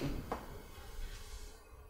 Thank you.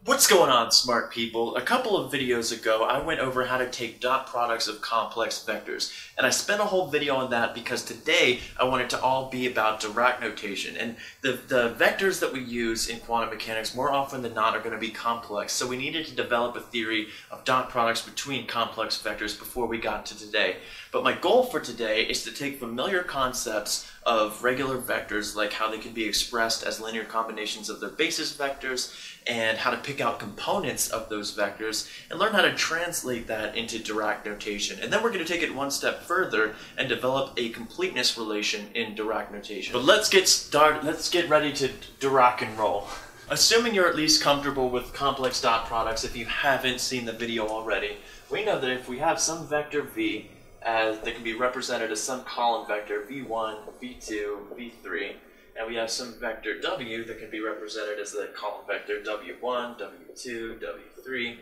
What's going on, smart people? A couple of videos ago, I went over how to take dot products of complex vectors, and I spent a whole video on that because today I want it to all be about Dirac notation. And the, the vectors that we use in quantum mechanics more often than not are going to be complex, so we needed to develop a theory of dot products between complex vectors before we got to today. But my goal for today is to take familiar concepts of regular vectors, like how they can be expressed as linear combinations of their basis vectors, and how to pick out components of those vectors, and learn how to translate that into Dirac notation. And then we're going to take it one step further and develop a completeness relation in Dirac notation. But let's get started. Let's get ready to Dirac and roll. Assuming you're at least comfortable with complex dot products, if you haven't seen the video already, we know that if we have some vector v as that can be represented as some column vector v1, v2, v3, and we have some vector w that can be represented as the column vector w1, w2, w3,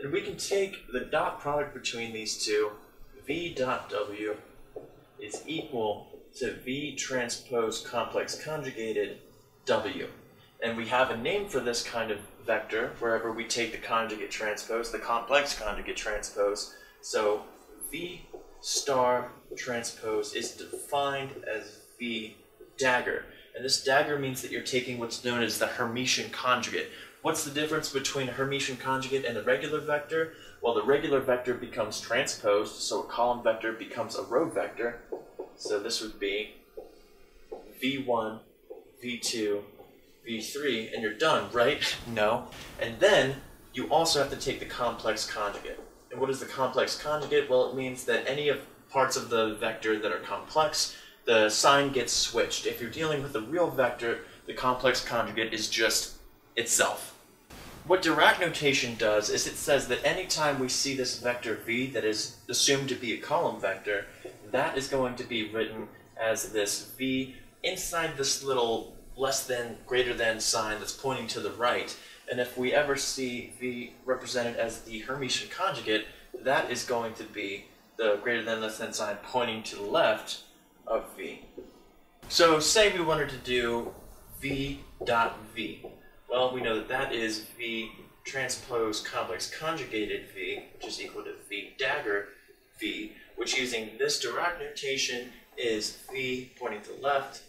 then we can take the dot product between these two, v dot w is equal to v transpose complex conjugated w. And we have a name for this kind of vector wherever we take the conjugate transpose, the complex conjugate transpose. So v star transpose is defined as V dagger. And this dagger means that you're taking what's known as the Hermitian conjugate. What's the difference between a Hermitian conjugate and a regular vector? Well, the regular vector becomes transposed, so a column vector becomes a row vector. So this would be V1, V2, V3, and you're done, right? no. And then you also have to take the complex conjugate. And what is the complex conjugate? Well, it means that any of parts of the vector that are complex, the sign gets switched. If you're dealing with a real vector, the complex conjugate is just itself. What Dirac notation does is it says that anytime we see this vector v that is assumed to be a column vector, that is going to be written as this v inside this little less than, greater than sign that's pointing to the right. And if we ever see V represented as the Hermitian conjugate, that is going to be the greater than less than sign pointing to the left of V. So say we wanted to do V dot V. Well, we know that that is V transpose complex conjugated V, which is equal to V dagger V, which using this Dirac notation is V pointing to the left,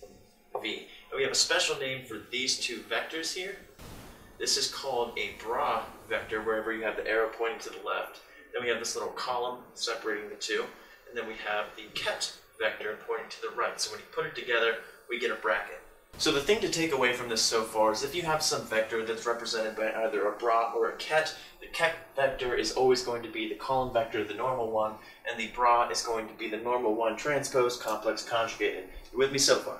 V. And we have a special name for these two vectors here. This is called a bra vector wherever you have the arrow pointing to the left. Then we have this little column separating the two. And then we have the ket vector pointing to the right. So when you put it together, we get a bracket. So the thing to take away from this so far is if you have some vector that's represented by either a bra or a ket, the ket vector is always going to be the column vector, the normal one, and the bra is going to be the normal one transpose complex conjugated. You with me so far?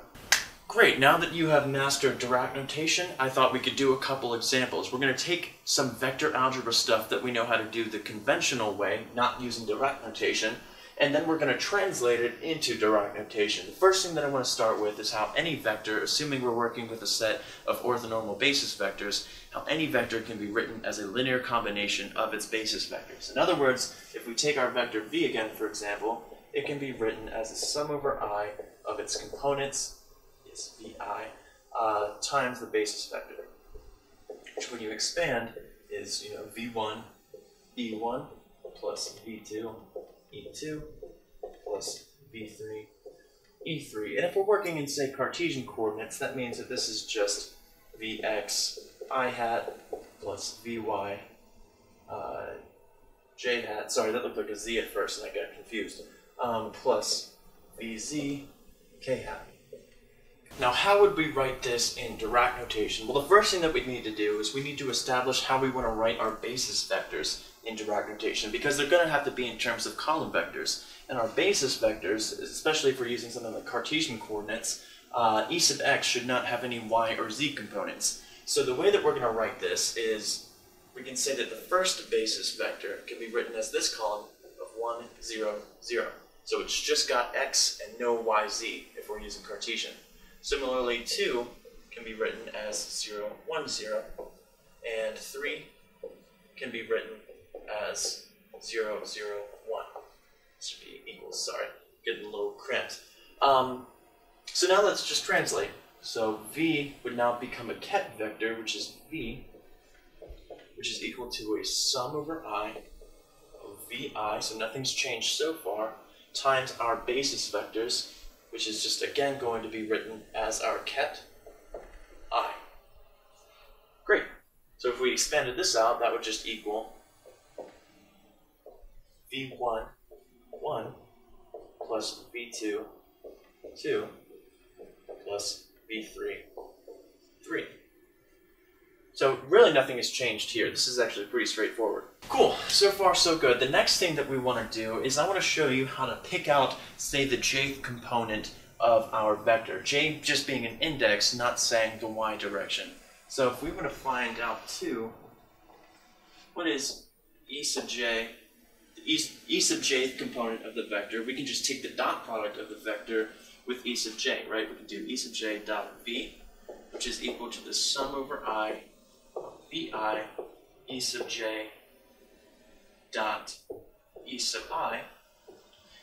Great, now that you have mastered Dirac notation, I thought we could do a couple examples. We're going to take some vector algebra stuff that we know how to do the conventional way, not using Dirac notation, and then we're going to translate it into Dirac notation. The first thing that I want to start with is how any vector, assuming we're working with a set of orthonormal basis vectors, how any vector can be written as a linear combination of its basis vectors. In other words, if we take our vector v again, for example, it can be written as a sum over i of its components is vi uh, times the basis vector, which when you expand is you know v1 e1 plus v2 e2 plus v3 e3. And if we're working in say Cartesian coordinates, that means that this is just vx i hat plus vy uh, j hat. Sorry, that looked like a z at first, and I got confused. Um, plus vz k hat. Now, how would we write this in Dirac notation? Well, the first thing that we need to do is we need to establish how we want to write our basis vectors in Dirac notation, because they're going to have to be in terms of column vectors. And our basis vectors, especially if we're using something like Cartesian coordinates, uh, e sub x should not have any y or z components. So the way that we're going to write this is we can say that the first basis vector can be written as this column of 1, 0, 0. So it's just got x and no yz if we're using Cartesian. Similarly, 2 can be written as 0, 1, 0, and 3 can be written as 0, 0, 1. This should be equals, sorry, getting a little cramped. Um, so now let's just translate. So v would now become a ket vector, which is v, which is equal to a sum over i of vi, so nothing's changed so far, times our basis vectors, which is just again going to be written as our ket i. Great. So if we expanded this out, that would just equal v1, 1, plus v2, 2, plus v3, 3. So really nothing has changed here. This is actually pretty straightforward. Cool, so far so good. The next thing that we want to do is I want to show you how to pick out, say, the jth component of our vector. j just being an index, not saying the y direction. So if we want to find out too, what is e sub j, e, sub jth component of the vector, we can just take the dot product of the vector with e sub j, right? We can do e sub j dot v, which is equal to the sum over i vi e sub j dot e sub i.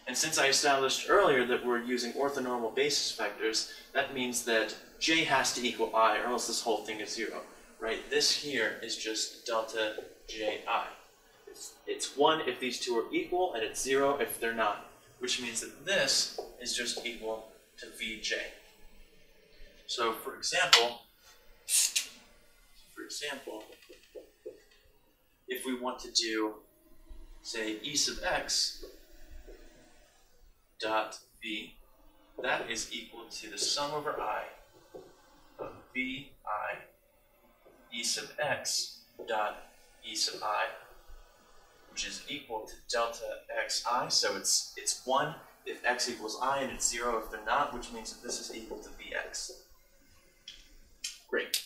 And since I established earlier that we're using orthonormal basis vectors, that means that j has to equal i, or else this whole thing is zero, right? This here is just delta ji. It's, it's 1 if these two are equal, and it's 0 if they're not, which means that this is just equal to vj. So for example, for example, if we want to do, say, e sub x dot v, that is equal to the sum over i of vi e sub x dot e sub i, which is equal to delta xi, so it's, it's 1 if x equals i, and it's 0 if they're not, which means that this is equal to vx. Great.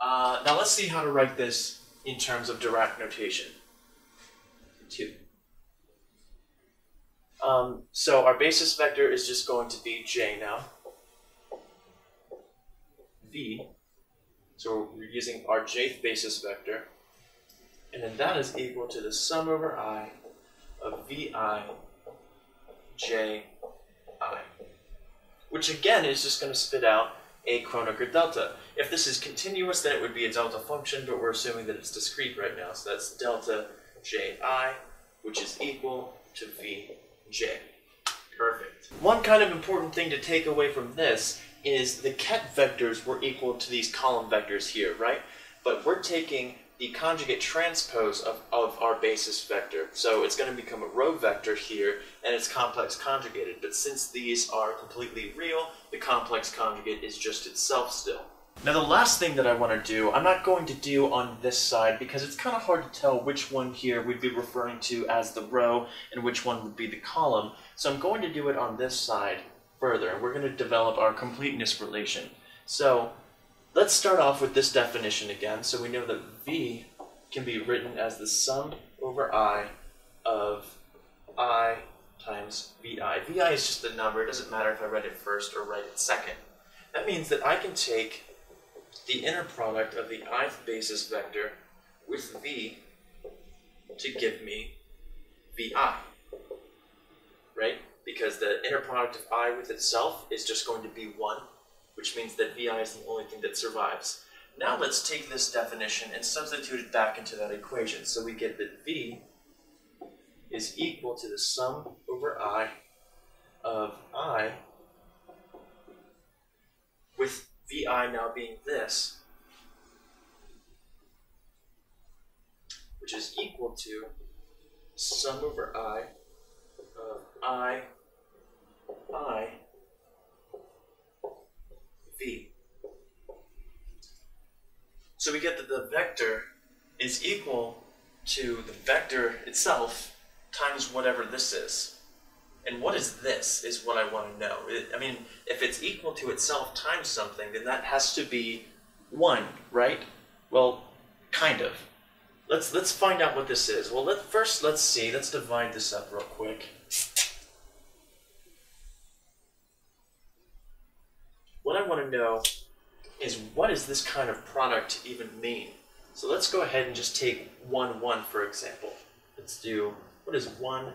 Uh, now let's see how to write this in terms of Dirac notation. Two. Um, so our basis vector is just going to be j now. v. So we're using our jth basis vector. And then that is equal to the sum over i of vi j i. Which again is just going to spit out a Kronecker delta. If this is continuous, then it would be a delta function, but we're assuming that it's discrete right now. So that's delta ji, which is equal to vj. Perfect. One kind of important thing to take away from this is the ket vectors were equal to these column vectors here, right? But we're taking the conjugate transpose of, of our basis vector. So it's going to become a row vector here, and it's complex conjugated. But since these are completely real, the complex conjugate is just itself still. Now the last thing that I want to do, I'm not going to do on this side because it's kind of hard to tell which one here we'd be referring to as the row and which one would be the column. So I'm going to do it on this side further, and we're going to develop our completeness relation. So Let's start off with this definition again. So we know that V can be written as the sum over I of I times VI. VI is just a number. It doesn't matter if I write it first or write it second. That means that I can take the inner product of the ith basis vector with V to give me VI. Right? Because the inner product of I with itself is just going to be 1 which means that VI is the only thing that survives. Now let's take this definition and substitute it back into that equation. So we get that V is equal to the sum over I of I with VI now being this, which is equal to sum over I of I, I v. So we get that the vector is equal to the vector itself times whatever this is. And what is this is what I want to know. It, I mean, if it's equal to itself times something, then that has to be 1, right? Well, kind of. Let's let's find out what this is. Well, let, first let's see. Let's divide this up real quick. what I want to know is what does this kind of product even mean? So let's go ahead and just take 1, 1 for example. Let's do, what is 1,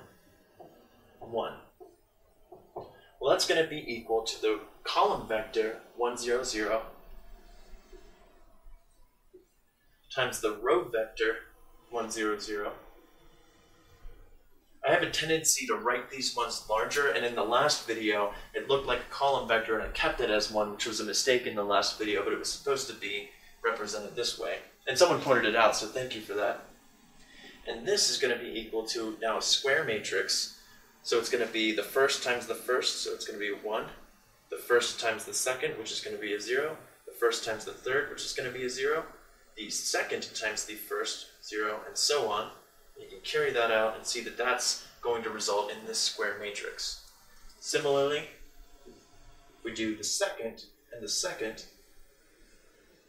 1? Well, that's going to be equal to the column vector 1, 0, 0 times the row vector 1, 0, 0. I have a tendency to write these ones larger, and in the last video, it looked like a column vector, and I kept it as one, which was a mistake in the last video, but it was supposed to be represented this way. And someone pointed it out, so thank you for that. And this is going to be equal to now a square matrix. So it's going to be the first times the first, so it's going to be 1. The first times the second, which is going to be a 0. The first times the third, which is going to be a 0. The second times the first, 0, and so on. You can carry that out and see that that's going to result in this square matrix. Similarly, we do the second and the second,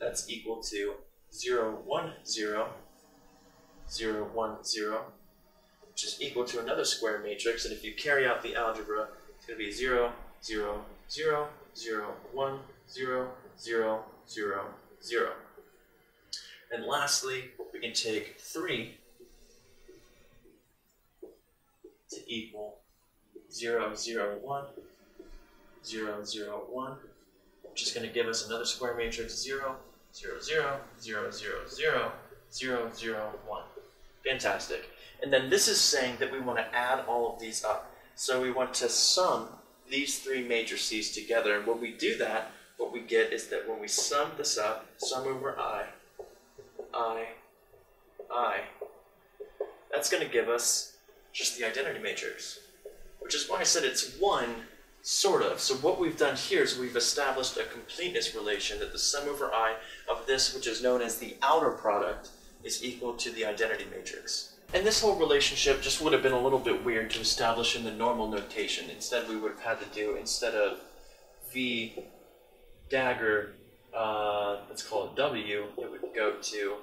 that's equal to 0, 1, 0, 0, 1, 0, which is equal to another square matrix. And if you carry out the algebra, it's going to be 0, 0, 0, 0, 1, 0, 0, 0, 0. And lastly, we can take 3 to equal 0, 0, 1, 0, 0, 1, which is going to give us another square matrix 0, 0, 0, 0, 0, 0, 0, 0, 1. Fantastic. And then this is saying that we want to add all of these up. So we want to sum these three matrices together. And when we do that, what we get is that when we sum this up, sum over i, i, i, that's going to give us just the identity matrix. Which is why I said it's one, sort of. So what we've done here is we've established a completeness relation that the sum over i of this, which is known as the outer product, is equal to the identity matrix. And this whole relationship just would have been a little bit weird to establish in the normal notation. Instead, we would have had to do, instead of v dagger, uh, let's call it w, it would go to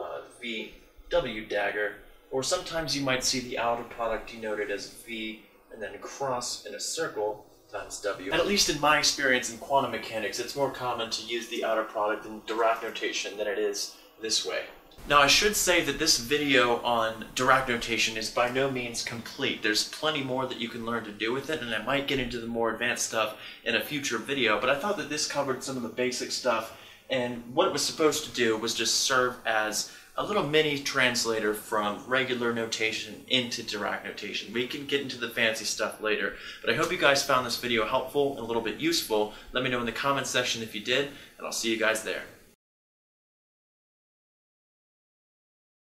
uh, v w dagger. Or sometimes you might see the outer product denoted as v and then cross in a circle times w. And at least in my experience in quantum mechanics, it's more common to use the outer product in Dirac notation than it is this way. Now I should say that this video on Dirac notation is by no means complete. There's plenty more that you can learn to do with it, and I might get into the more advanced stuff in a future video, but I thought that this covered some of the basic stuff, and what it was supposed to do was just serve as a little mini translator from regular notation into Dirac notation. We can get into the fancy stuff later, but I hope you guys found this video helpful and a little bit useful. Let me know in the comments section if you did, and I'll see you guys there.